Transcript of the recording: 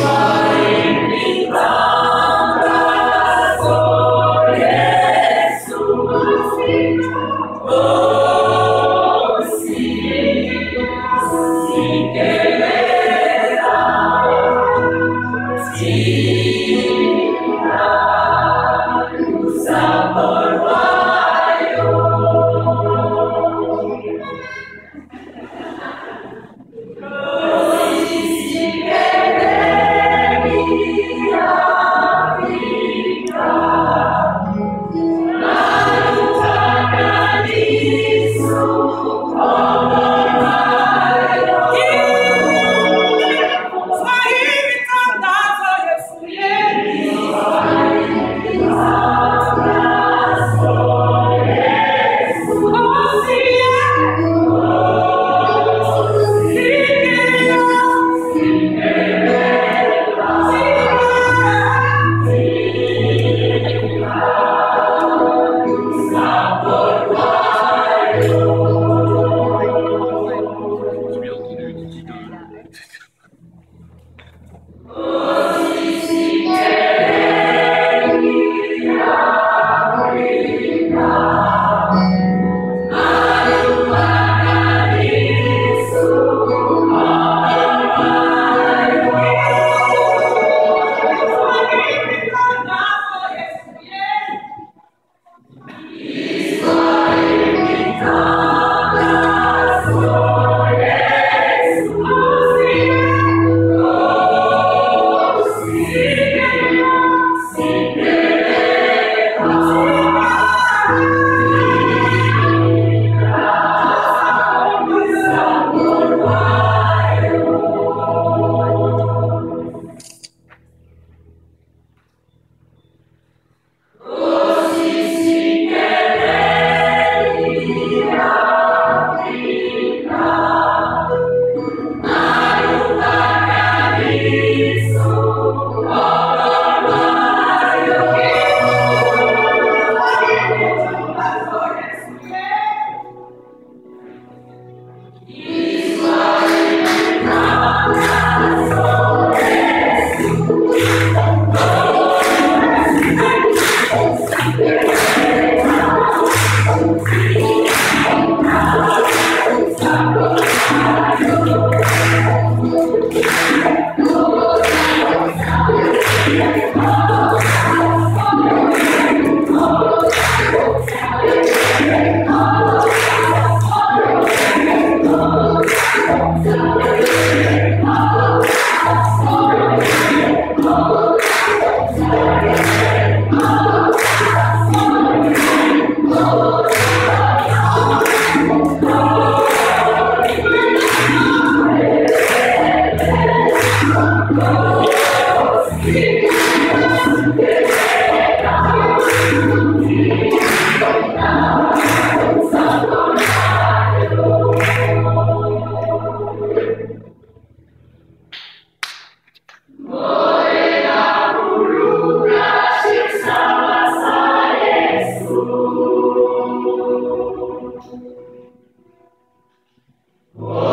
Querer Whoa.